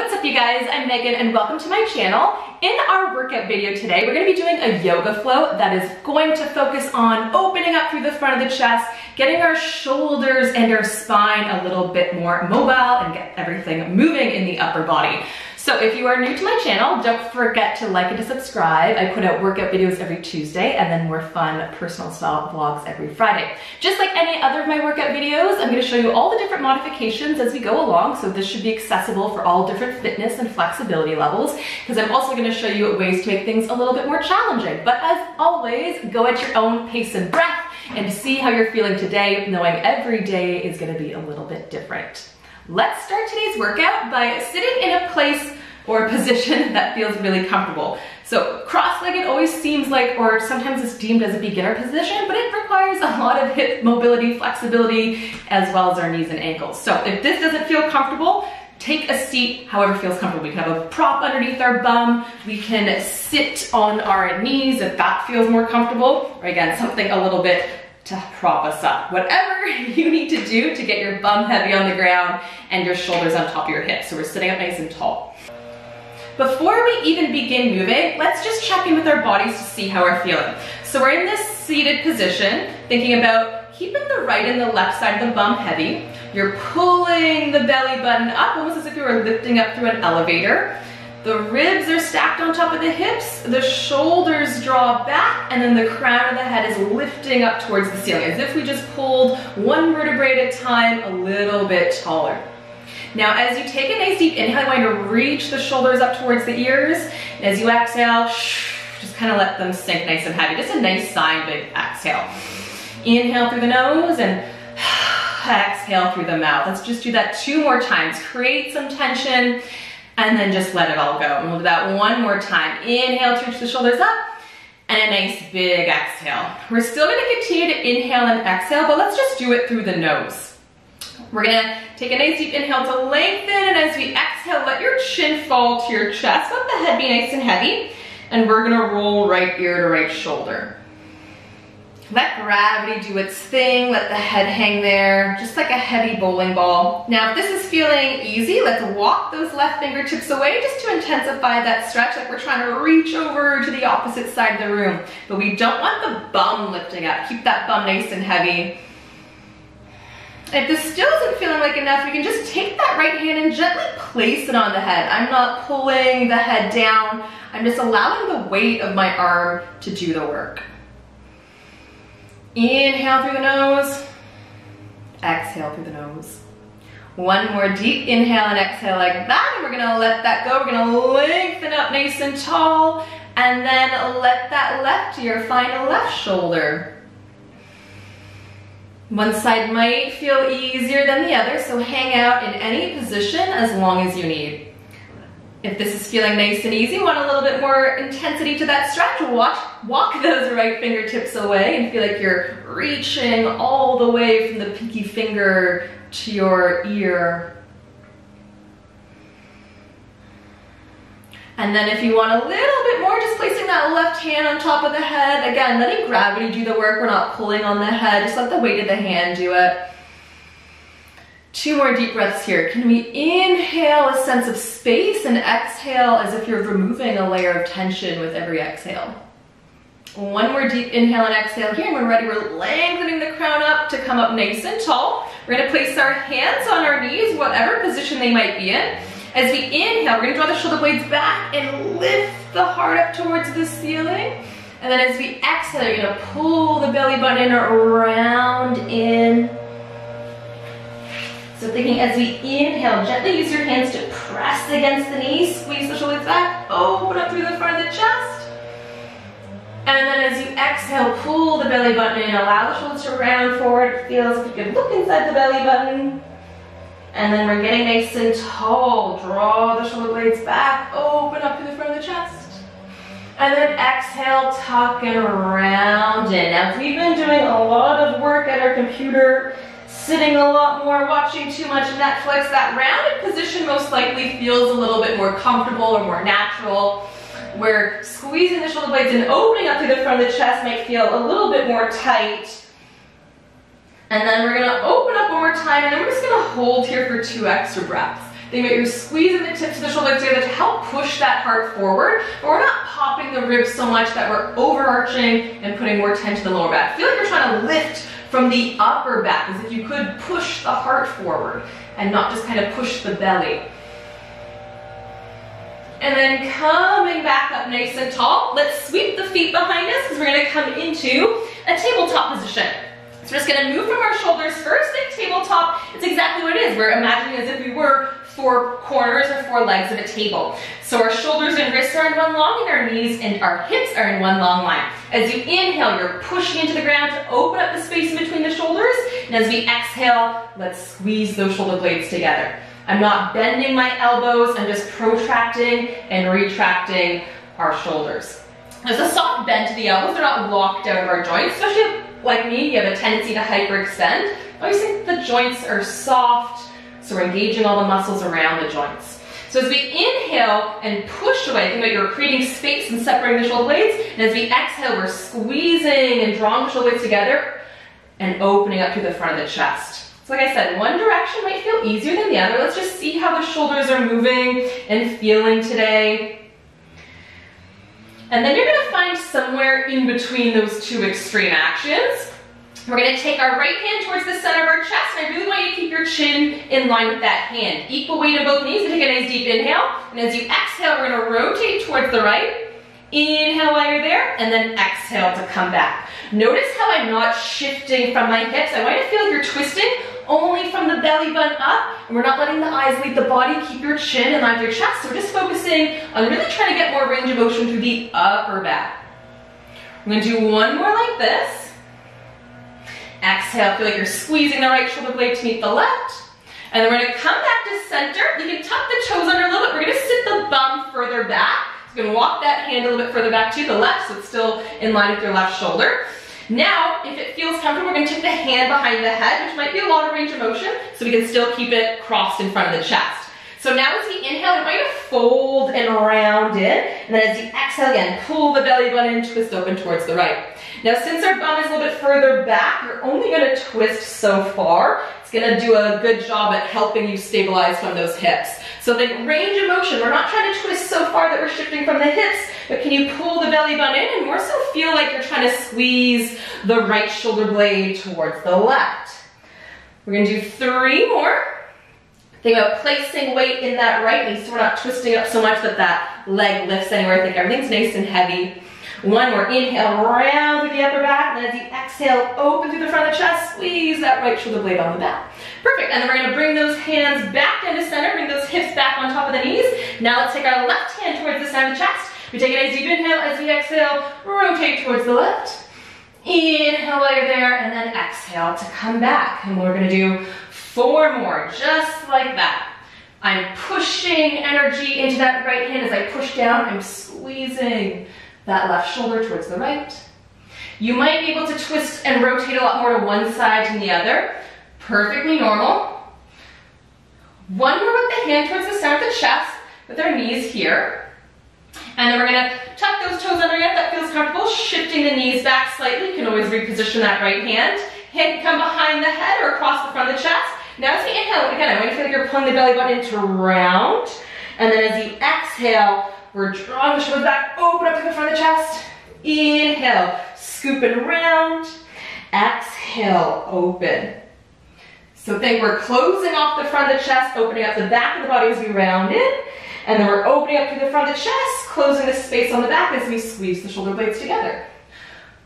what's up you guys? I'm Megan and welcome to my channel. In our workout video today, we're gonna be doing a yoga flow that is going to focus on opening up through the front of the chest, getting our shoulders and our spine a little bit more mobile and get everything moving in the upper body. So if you are new to my channel, don't forget to like and to subscribe. I put out workout videos every Tuesday and then more fun personal style vlogs every Friday. Just like any other of my workout videos, I'm gonna show you all the different modifications as we go along. So this should be accessible for all different fitness and flexibility levels because I'm also gonna show you ways to make things a little bit more challenging. But as always, go at your own pace and breath and see how you're feeling today, knowing every day is gonna be a little bit different. Let's start today's workout by sitting in a place or a position that feels really comfortable. So cross-legged always seems like, or sometimes it's deemed as a beginner position, but it requires a lot of hip mobility, flexibility, as well as our knees and ankles. So if this doesn't feel comfortable, take a seat however feels comfortable. We can have a prop underneath our bum. We can sit on our knees if that feels more comfortable. Or again, something a little bit to prop us up. Whatever you need to do to get your bum heavy on the ground and your shoulders on top of your hips. So we're sitting up nice and tall. Before we even begin moving, let's just check in with our bodies to see how we're feeling. So we're in this seated position, thinking about keeping the right and the left side of the bum heavy. You're pulling the belly button up, almost as if you were lifting up through an elevator. The ribs are stacked on top of the hips, the shoulders draw back, and then the crown of the head is lifting up towards the ceiling, as if we just pulled one vertebrae at a time a little bit taller. Now, as you take a nice deep inhale, you're going to reach the shoulders up towards the ears. And as you exhale, just kind of let them sink nice and heavy. Just a nice sign, big exhale. Inhale through the nose and exhale through the mouth. Let's just do that two more times. Create some tension and then just let it all go. And we'll do that one more time. Inhale reach the shoulders up and a nice big exhale. We're still gonna continue to inhale and exhale, but let's just do it through the nose. We're gonna take a nice deep inhale to lengthen, and as we exhale, let your chin fall to your chest. Let the head be nice and heavy, and we're gonna roll right ear to right shoulder. Let gravity do its thing, let the head hang there, just like a heavy bowling ball. Now, if this is feeling easy, let's walk those left fingertips away just to intensify that stretch, like we're trying to reach over to the opposite side of the room. But we don't want the bum lifting up. Keep that bum nice and heavy. If this still isn't feeling like enough, you can just take that right hand and gently place it on the head. I'm not pulling the head down. I'm just allowing the weight of my arm to do the work. Inhale through the nose, exhale through the nose. One more deep inhale and exhale like that, and we're gonna let that go. We're gonna lengthen up nice and tall, and then let that left ear find a left shoulder. One side might feel easier than the other, so hang out in any position as long as you need. If this is feeling nice and easy, want a little bit more intensity to that stretch, watch, walk those right fingertips away and feel like you're reaching all the way from the pinky finger to your ear. And then if you want a little bit more, just placing that left hand on top of the head. Again, letting gravity do the work. We're not pulling on the head. Just let the weight of the hand do it. Two more deep breaths here. Can we inhale a sense of space and exhale as if you're removing a layer of tension with every exhale? One more deep inhale and exhale here. And we're ready, we're lengthening the crown up to come up nice and tall. We're gonna place our hands on our knees, whatever position they might be in. As we inhale, we're gonna draw the shoulder blades back and lift the heart up towards the ceiling. And then as we exhale, you're gonna pull the belly button around in so thinking as we inhale, gently use your hands to press against the knees, squeeze the shoulders back, open up through the front of the chest. And then as you exhale, pull the belly button in, allow the shoulders to round forward. Feel as if you can look inside the belly button. And then we're getting nice and tall. Draw the shoulder blades back, open up to the front of the chest. And then exhale, tuck and round in. Now if we've been doing a lot of work at our computer, sitting a lot more, watching too much Netflix, that rounded position most likely feels a little bit more comfortable or more natural. Where squeezing the shoulder blades and opening up through the front of the chest might feel a little bit more tight. And then we're gonna open up one more time and then we're just gonna hold here for two extra breaths. About you're squeezing the tips of the shoulders together to help push that heart forward, but we're not popping the ribs so much that we're overarching and putting more tension in the lower back. Feel like you're trying to lift from the upper back, as if you could push the heart forward and not just kind of push the belly. And then coming back up nice and tall, let's sweep the feet behind us because we're gonna come into a tabletop position. So we're just gonna move from our shoulders first at tabletop. It's exactly what it is. We're imagining as if we were four corners or four legs of a table. So our shoulders and wrists are in one long and our knees and our hips are in one long line. As you inhale, you're pushing into the ground to open up the space in between the shoulders. And as we exhale, let's squeeze those shoulder blades together. I'm not bending my elbows, I'm just protracting and retracting our shoulders. There's a soft bend to the elbows, they're not locked out of our joints, especially like me, you have a tendency to hyperextend. I always think the joints are soft, so we're engaging all the muscles around the joints. So as we inhale and push away, think about you're creating space and separating the shoulder blades, and as we exhale, we're squeezing and drawing the shoulder blades together and opening up to the front of the chest. So like I said, one direction might feel easier than the other. Let's just see how the shoulders are moving and feeling today. And then you're gonna find somewhere in between those two extreme actions. We're gonna take our right hand towards the center of our chest, and I really want you to keep your chin in line with that hand. Equal weight of both knees, and take a nice deep inhale, and as you exhale, we're gonna rotate towards the right, Inhale while you're there, and then exhale to come back. Notice how I'm not shifting from my hips. I want you to feel like you're twisting only from the belly button up, and we're not letting the eyes lead the body. Keep your chin in line with your chest. So we're just focusing on really trying to get more range of motion through the upper back. I'm gonna do one more like this. Exhale, feel like you're squeezing the right shoulder blade to meet the left. And then we're gonna come back to center. You can tuck the toes under a little bit. We're gonna sit the bum further back. So you're gonna walk that hand a little bit further back to the left so it's still in line with your left shoulder. Now, if it feels comfortable, we're gonna take the hand behind the head, which might be a lot of range of motion, so we can still keep it crossed in front of the chest. So now as we inhale, we're going to fold and round in, and then as you exhale again, pull the belly button and twist open towards the right. Now since our bum is a little bit further back, you're only gonna twist so far. It's gonna do a good job at helping you stabilize from those hips. So the range of motion, we're not trying to twist so far that we're shifting from the hips, but can you pull the belly button in and more so feel like you're trying to squeeze the right shoulder blade towards the left. We're gonna do three more. Think about placing weight in that right knee so we're not twisting up so much that that leg lifts anywhere. I think everything's nice and heavy. One more, inhale, round through the upper back, and as you exhale, open through the front of the chest, squeeze that right shoulder blade on the back. Perfect, and then we're gonna bring those hands back into center, bring those hips back on top of the knees. Now let's take our left hand towards the side of the chest. We take a nice deep inhale, as we exhale, rotate towards the left. Inhale while you're there, and then exhale to come back. And we're gonna do four more, just like that. I'm pushing energy into that right hand. As I push down, I'm squeezing that left shoulder towards the right. You might be able to twist and rotate a lot more to one side than the other. Perfectly normal. One more with the hand towards the center of the chest with our knees here. And then we're gonna tuck those toes under if that feels comfortable, shifting the knees back slightly. You can always reposition that right hand. Hand come behind the head or across the front of the chest. Now as you inhale, again, I want you to feel like you're pulling the belly button into round. And then as you exhale, we're drawing the shoulders back, open up to the front of the chest. Inhale, scooping around. Exhale, open. So think we're closing off the front of the chest, opening up the back of the body as we round in. And then we're opening up to the front of the chest, closing the space on the back as we squeeze the shoulder blades together.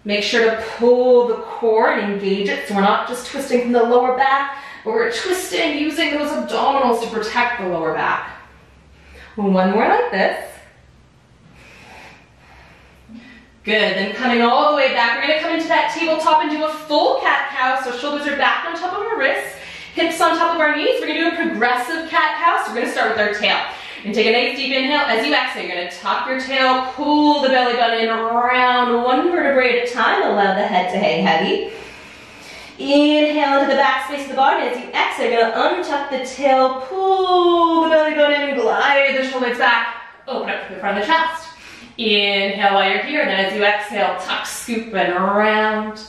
Make sure to pull the core and engage it so we're not just twisting from the lower back, but we're twisting using those abdominals to protect the lower back. One more like this. Good, then coming all the way back, we're gonna come into that tabletop and do a full cat-cow. So shoulders are back on top of our wrists, hips on top of our knees. We're gonna do a progressive cat-cow. So we're gonna start with our tail. And take a nice deep inhale. As you exhale, you're gonna tuck your tail, pull the belly button in around one vertebrae at a time. Allow the head to hang heavy. Inhale into the back space of the body. As you exhale, you're gonna untuck the tail, pull the belly button, in, glide the shoulders back, open up the front of the chest. Inhale while you're here, then as you exhale, tuck, scoop, and around.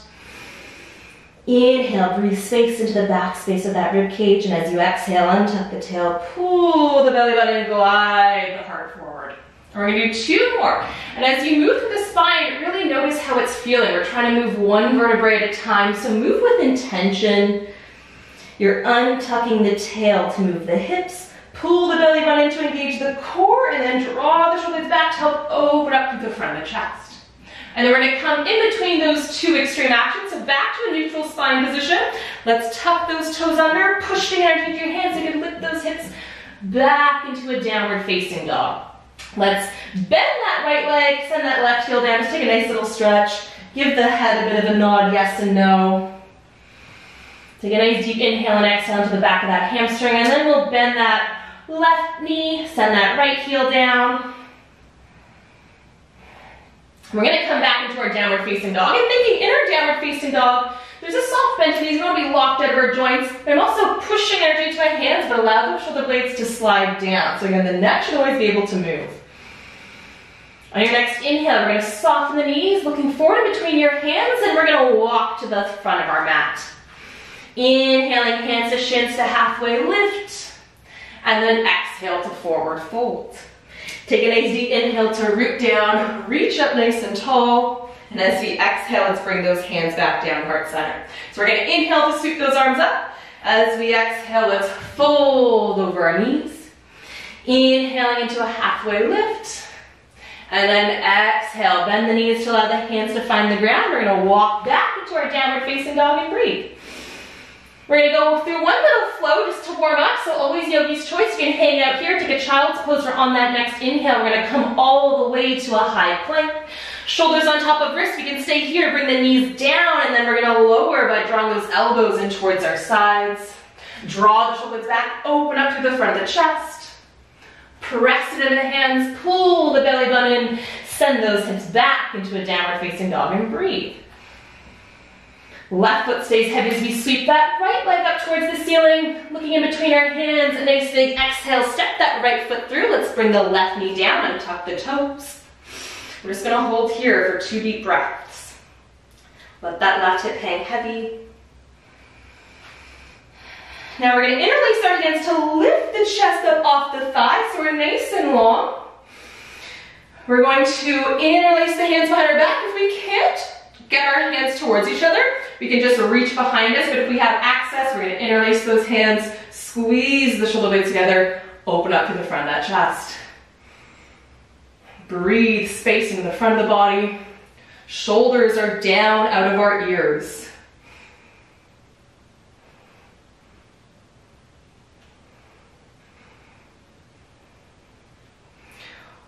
Inhale, breathe space into the back space of that rib cage, and as you exhale, untuck the tail, pull the belly button, glide the heart forward. We're gonna do two more. And as you move through the spine, really notice how it's feeling. We're trying to move one vertebrae at a time, so move with intention. You're untucking the tail to move the hips, pull the belly button in to engage the core, and then draw the shoulders back to help open up the front of the chest. And then we're gonna come in between those two extreme actions, so back to a neutral spine position. Let's tuck those toes under, push the energy your hands, so you can lift those hips back into a downward facing dog. Let's bend that right leg, send that left heel down, just take a nice little stretch. Give the head a bit of a nod, yes and no. Take a nice deep inhale and exhale into the back of that hamstring, and then we'll bend that left knee, send that right heel down. We're gonna come back into our downward facing dog. And thinking in our downward facing dog, there's a soft bend to these. We don't be locked out of our joints. But I'm also pushing energy to my hands, but allow the shoulder blades to slide down. So again, the neck should always be able to move. On your next inhale, we're gonna soften the knees, looking forward between your hands, and we're gonna walk to the front of our mat. Inhaling hands to shins to halfway lift, and then exhale to forward fold. Take a nice deep inhale to root down, reach up nice and tall. And as we exhale, let's bring those hands back down, heart center. So we're gonna inhale to sweep those arms up. As we exhale, let's fold over our knees. Inhaling into a halfway lift. And then exhale, bend the knees to allow the hands to find the ground. We're gonna walk back into our downward facing dog and breathe. We're gonna go through one little flow just to warm up, so always yogi's choice. You can hang out here, take a child's pose, or on that next inhale, we're gonna come all the way to a high plank. Shoulders on top of wrists, we can stay here, bring the knees down, and then we're gonna lower by drawing those elbows in towards our sides. Draw the shoulders back, open up through the front of the chest. Press it into the hands, pull the belly button in, send those hips back into a downward facing dog and breathe. Left foot stays heavy as we sweep that right leg up towards the ceiling, looking in between our hands, a nice big exhale, step that right foot through. Let's bring the left knee down and tuck the toes. We're just gonna hold here for two deep breaths. Let that left hip hang heavy. Now we're gonna interlace our hands to lift the chest up off the thighs so we're nice and long. We're going to interlace the hands behind our back if we can't get our hands towards each other. We can just reach behind us, but if we have access, we're gonna interlace those hands, squeeze the shoulder blades together, open up through the front of that chest. Breathe space into the front of the body. Shoulders are down out of our ears.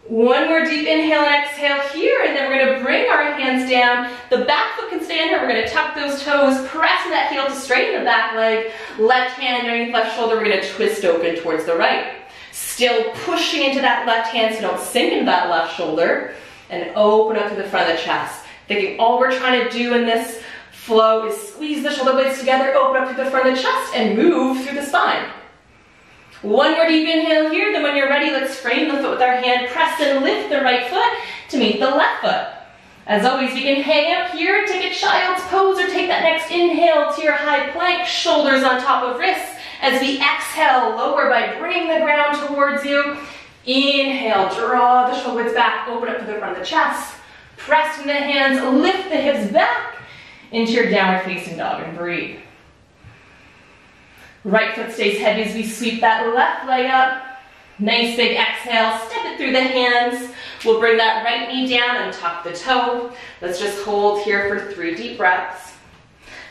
One more deep inhale and exhale here, and then we're gonna bring our hands down. The back foot can stay in here. We're gonna tuck those toes, press that heel to straighten the back leg. Left hand underneath left shoulder, we're gonna twist open towards the right. Still pushing into that left hand so don't sink into that left shoulder. And open up to the front of the chest. Thinking all we're trying to do in this flow is squeeze the shoulder blades together, open up to the front of the chest, and move through the spine. One more deep inhale here, then when you're ready, let's frame the foot with our hand, press and lift the right foot to meet the left foot. As always, you can hang up here, take a child's pose, or take that next inhale to your high plank, shoulders on top of wrists. As we exhale, lower by bringing the ground towards you. Inhale, draw the shoulders back, open up to the front of the chest. Press in the hands, lift the hips back into your downward facing dog and breathe. Right foot stays heavy as we sweep that left leg up. Nice big exhale, step it through the hands. We'll bring that right knee down and tuck the toe. Let's just hold here for three deep breaths.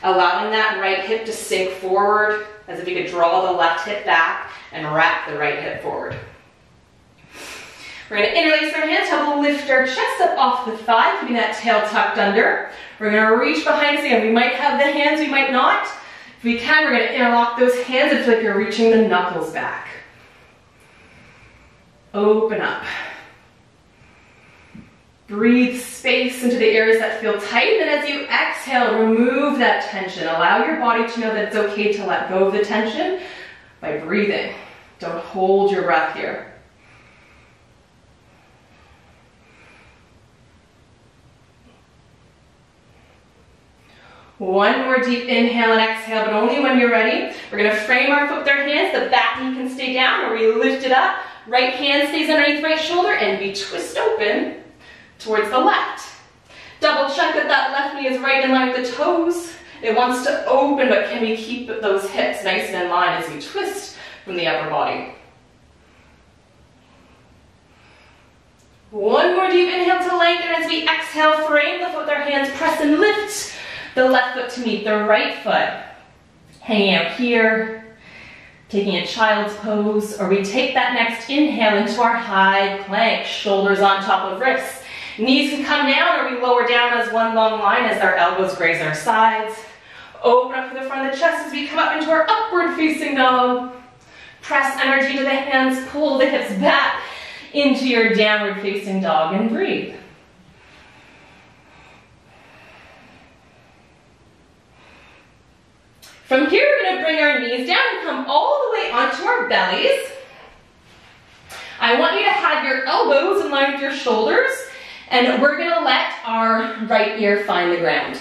Allowing that right hip to sink forward as if you could draw the left hip back and wrap the right hip forward. We're gonna interlace our hands, help lift our chest up off the thigh, keeping that tail tucked under. We're gonna reach behind us again. We might have the hands, we might not. We can, we're gonna interlock those hands and feel like you're reaching the knuckles back. Open up. Breathe space into the areas that feel tight, and as you exhale, remove that tension. Allow your body to know that it's okay to let go of the tension by breathing. Don't hold your breath here. One more deep inhale and exhale, but only when you're ready. We're gonna frame our foot with our hands. The back knee can stay down or we lift it up. Right hand stays underneath right shoulder and we twist open towards the left. Double check that that left knee is right in line with the toes. It wants to open, but can we keep those hips nice and in line as we twist from the upper body? One more deep inhale to lengthen as we exhale, frame the foot with our hands, press and lift the left foot to meet the right foot. Hanging out here, taking a child's pose, or we take that next inhale into our high plank, shoulders on top of wrists. Knees can come down or we lower down as one long line as our elbows graze our sides. Open up to the front of the chest as we come up into our upward facing dog. Press energy to the hands, pull the hips back into your downward facing dog and breathe. From here, we're gonna bring our knees down and come all the way onto our bellies. I want you to have your elbows in line with your shoulders, and we're gonna let our right ear find the ground.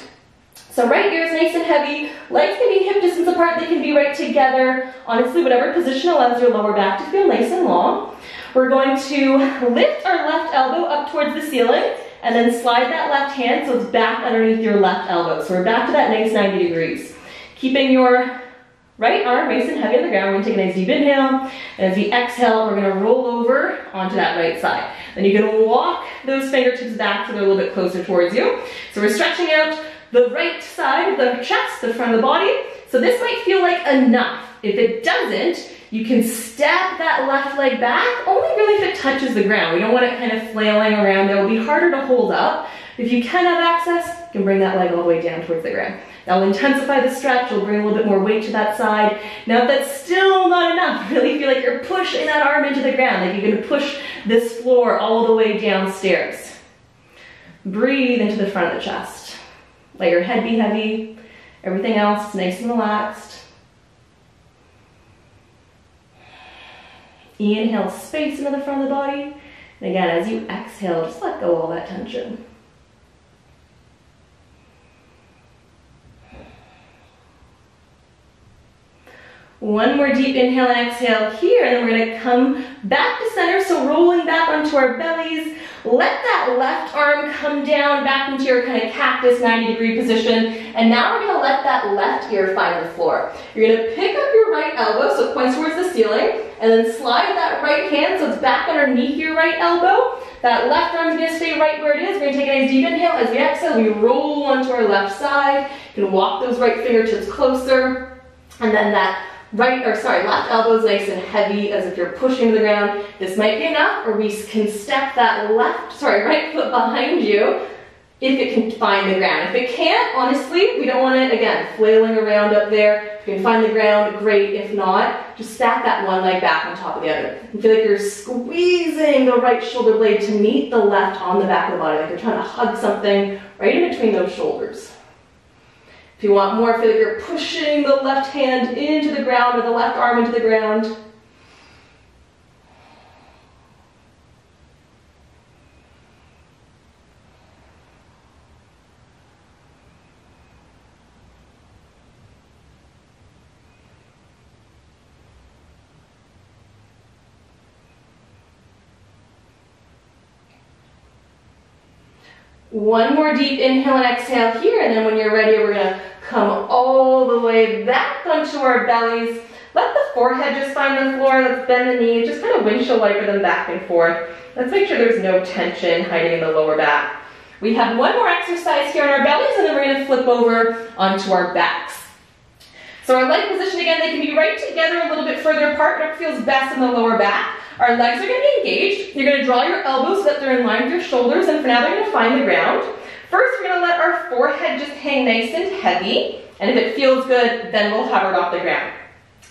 So right ear is nice and heavy, legs can be hip distance apart, they can be right together. Honestly, whatever position allows your lower back to feel nice and long. We're going to lift our left elbow up towards the ceiling and then slide that left hand so it's back underneath your left elbow. So we're back to that nice 90 degrees. Keeping your right arm nice and heavy on the ground, we're gonna take a nice deep inhale, and as we exhale, we're gonna roll over onto that right side. Then you're gonna walk those fingertips back so they're a little bit closer towards you. So we're stretching out the right side of the chest, the front of the body. So this might feel like enough. If it doesn't, you can step that left leg back, only really if it touches the ground. We don't want it kind of flailing around. It will be harder to hold up. If you can have access, you can bring that leg all the way down towards the ground. That will intensify the stretch, you'll bring a little bit more weight to that side. Now if that's still not enough, really feel like you're pushing that arm into the ground, like you're gonna push this floor all the way downstairs. Breathe into the front of the chest. Let your head be heavy, everything else nice and relaxed. Inhale, space into the front of the body. And again, as you exhale, just let go all that tension. One more deep inhale and exhale here, and then we're gonna come back to center, so rolling back onto our bellies. Let that left arm come down back into your kind of cactus 90 degree position, and now we're gonna let that left ear find the floor. You're gonna pick up your right elbow, so it points towards the ceiling, and then slide that right hand so it's back underneath your right elbow. That left arm's gonna stay right where it is. We're gonna take a nice deep inhale. As we exhale, we roll onto our left side. You can walk those right fingertips closer, and then that right, or sorry, left elbow is nice and heavy as if you're pushing the ground. This might be enough, or we can step that left, sorry, right foot behind you if it can find the ground. If it can't, honestly, we don't want it, again, flailing around up there. If you can find the ground, great. If not, just stack that one leg back on top of the other. Feel like you're squeezing the right shoulder blade to meet the left on the back of the body, like you're trying to hug something right in between those shoulders. If you want more, feel like you're pushing the left hand into the ground or the left arm into the ground. One more deep inhale and exhale here, and then when you're ready, we're gonna come all the way back onto our bellies. Let the forehead just find the floor, let's bend the knees, just kind of windshield wiper them back and forth. Let's make sure there's no tension hiding in the lower back. We have one more exercise here on our bellies, and then we're gonna flip over onto our backs. So our leg position, again, they can be right together a little bit further apart, whatever feels best in the lower back. Our legs are gonna be engaged. You're gonna draw your elbows so that they're in line with your shoulders, and for now they're gonna find the ground. First, we're gonna let our forehead just hang nice and heavy, and if it feels good, then we'll hover it off the ground.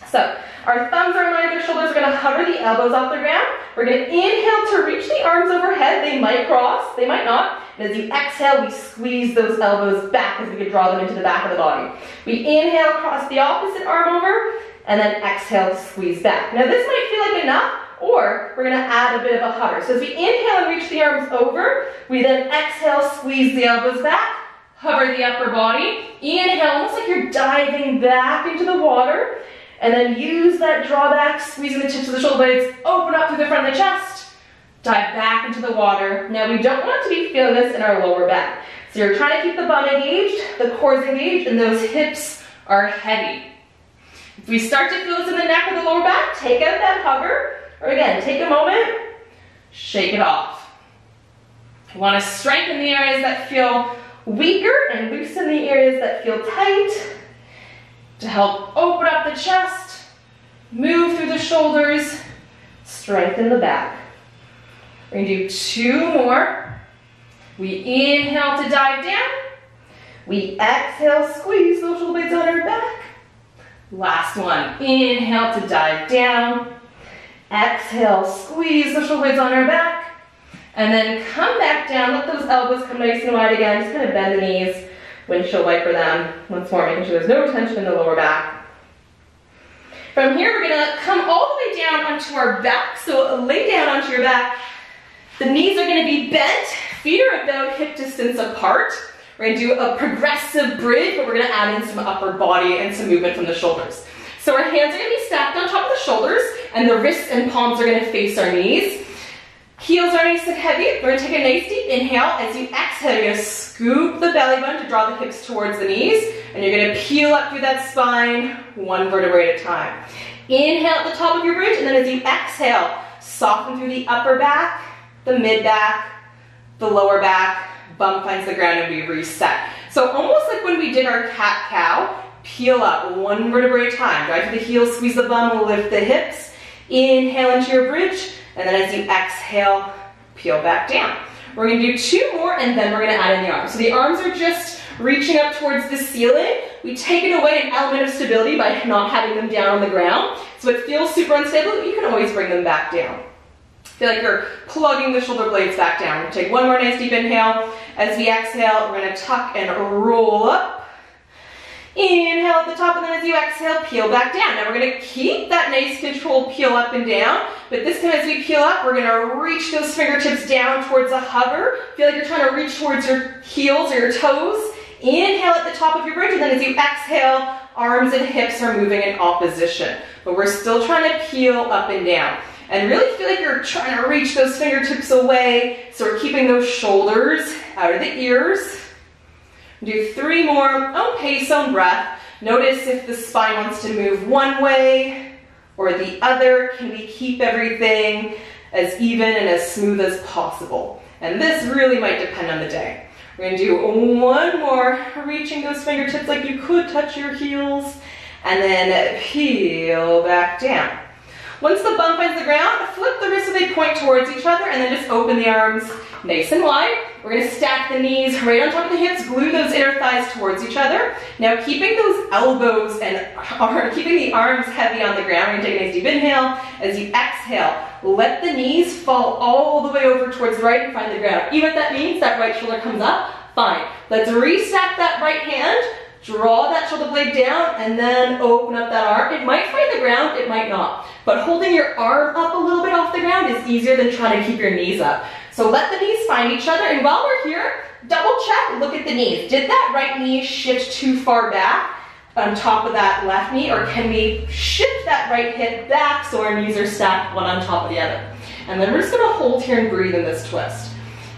So, our thumbs are in line with our shoulders, we're gonna hover the elbows off the ground. We're gonna inhale to reach the arms overhead. They might cross, they might not. And as you exhale, we squeeze those elbows back as we could draw them into the back of the body. We inhale, cross the opposite arm over, and then exhale squeeze back. Now this might feel like enough, or we're gonna add a bit of a hover. So as we inhale and reach the arms over, we then exhale, squeeze the elbows back, Hover the upper body. Inhale, almost like you're diving back into the water. And then use that drawback, squeezing the tips of the shoulder blades, open up through the front of the chest, dive back into the water. Now we don't want to be feeling this in our lower back. So you're trying to keep the bum engaged, the core's engaged, and those hips are heavy. If we start to feel this in the neck or the lower back, take out that hover, or again, take a moment, shake it off. You want to strengthen the areas that feel weaker and loosen the areas that feel tight to help open up the chest, move through the shoulders, strengthen the back. We're gonna do two more. We inhale to dive down. We exhale, squeeze those shoulder blades on our back. Last one, inhale to dive down. Exhale, squeeze the shoulders on our back. And then come back down, let those elbows come nice and wide again. Just of bend the knees, windshield wiper them. Once more, making sure there's no tension in the lower back. From here, we're gonna come all the way down onto our back. So lay down onto your back. The knees are gonna be bent, feet are about hip distance apart. We're gonna do a progressive bridge, but we're gonna add in some upper body and some movement from the shoulders. So our hands are gonna be stacked on top of the shoulders, and the wrists and palms are gonna face our knees. Heels are nice and heavy. We're gonna take a nice deep inhale. As you exhale, you're gonna scoop the belly button to draw the hips towards the knees, and you're gonna peel up through that spine, one vertebrae at a time. Inhale at the top of your bridge, and then as you exhale, soften through the upper back, the mid back, the lower back, bum finds the ground and we reset. So almost like when we did our cat-cow, peel up one vertebrae at a time. Drive to the heels, squeeze the bum, lift the hips. Inhale into your bridge, and then as you exhale, peel back down. We're gonna do two more and then we're gonna add in the arms. So the arms are just reaching up towards the ceiling. We take it away an element of stability by not having them down on the ground. So it feels super unstable, but you can always bring them back down. Feel like you're plugging the shoulder blades back down. Take one more nice deep inhale. As we exhale, we're gonna tuck and roll up. Inhale at the top, and then as you exhale, peel back down. Now we're gonna keep that nice controlled peel up and down, but this time as we peel up, we're gonna reach those fingertips down towards a hover. Feel like you're trying to reach towards your heels or your toes. Inhale at the top of your bridge, and then as you exhale, arms and hips are moving in opposition. But we're still trying to peel up and down. And really feel like you're trying to reach those fingertips away. So we're keeping those shoulders out of the ears. Do three more, own pace, own breath. Notice if the spine wants to move one way or the other. Can we keep everything as even and as smooth as possible? And this really might depend on the day. We're gonna do one more, reaching those fingertips like you could touch your heels, and then peel back down. Once the bum finds the ground, flip the wrists so they point towards each other and then just open the arms nice and wide. We're gonna stack the knees right on top of the hips, glue those inner thighs towards each other. Now keeping those elbows and keeping the arms heavy on the ground, we're gonna take a nice deep inhale. As you exhale, let the knees fall all the way over towards the right and find the ground. Even if that means that right shoulder comes up, fine. Let's restack that right hand, draw that shoulder blade down, and then open up that arm. It might find the ground, it might not. But holding your arm up a little bit off the ground is easier than trying to keep your knees up. So let the knees find each other, and while we're here, double check, look at the knees. Did that right knee shift too far back on top of that left knee, or can we shift that right hip back so our knees are stacked one on top of the other? And then we're just gonna hold here and breathe in this twist.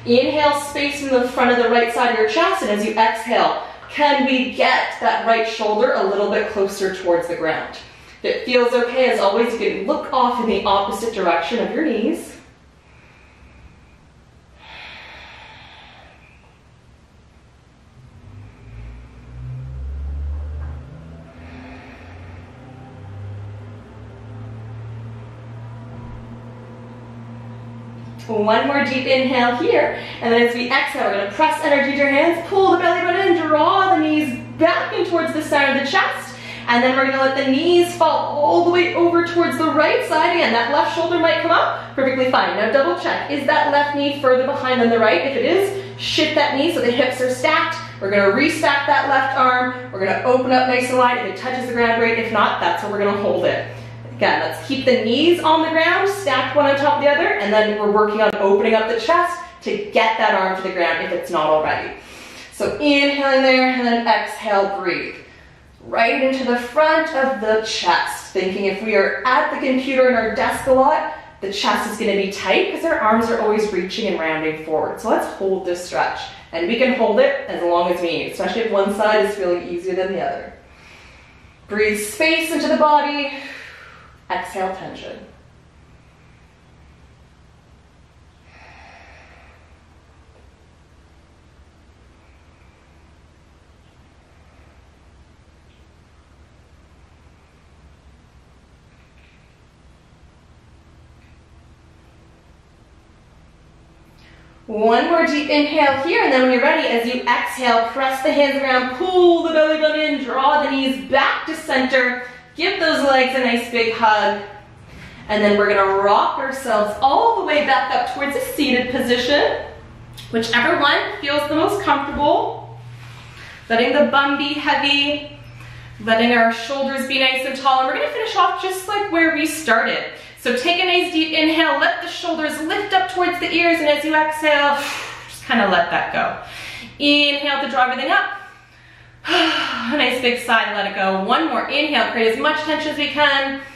Inhale, space in the front of the right side of your chest, and as you exhale, can we get that right shoulder a little bit closer towards the ground? If it feels okay, as always, you can look off in the opposite direction of your knees. One more deep inhale here, and then as we exhale, we're gonna press energy to your hands, pull the belly button in, draw the knees back in towards the center of the chest, and then we're gonna let the knees fall all the way over towards the right side. Again, that left shoulder might come up, perfectly fine. Now double check, is that left knee further behind than the right? If it is, shift that knee so the hips are stacked. We're gonna restack that left arm. We're gonna open up nice and wide. If it touches the ground, great. If not, that's where we're gonna hold it. Again, let's keep the knees on the ground, stacked one on top of the other, and then we're working on opening up the chest to get that arm to the ground if it's not already. So inhaling there and then exhale, breathe. Right into the front of the chest. Thinking if we are at the computer in our desk a lot, the chest is gonna be tight because our arms are always reaching and rounding forward. So let's hold this stretch. And we can hold it as long as we need, especially if one side is feeling easier than the other. Breathe space into the body. Exhale tension. One more deep inhale here, and then when you're ready, as you exhale, press the hands around, pull the belly button in, draw the knees back to center, give those legs a nice big hug, and then we're gonna rock ourselves all the way back up towards a seated position, whichever one feels the most comfortable. Letting the bum be heavy, letting our shoulders be nice and tall, and we're gonna finish off just like where we started. So take a nice deep inhale, let the shoulders lift up towards the ears, and as you exhale, just kind of let that go. Inhale to draw everything up. A nice big sigh, let it go. One more inhale, create as much tension as we can.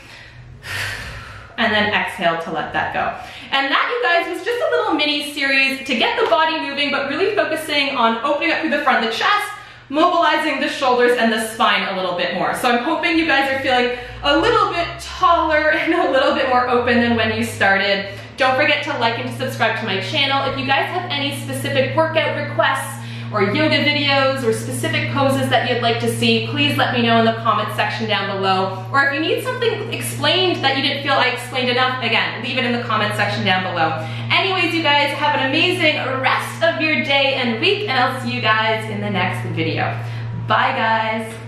And then exhale to let that go. And that, you guys, was just a little mini series to get the body moving, but really focusing on opening up through the front of the chest, mobilizing the shoulders and the spine a little bit more. So I'm hoping you guys are feeling a little bit taller and a little bit more open than when you started. Don't forget to like and to subscribe to my channel. If you guys have any specific workout requests or yoga videos or specific poses that you'd like to see, please let me know in the comment section down below. Or if you need something explained that you didn't feel I explained enough, again, leave it in the comment section down below. Anyways, you guys, have an amazing rest of your day and week, and I'll see you guys in the next video. Bye, guys.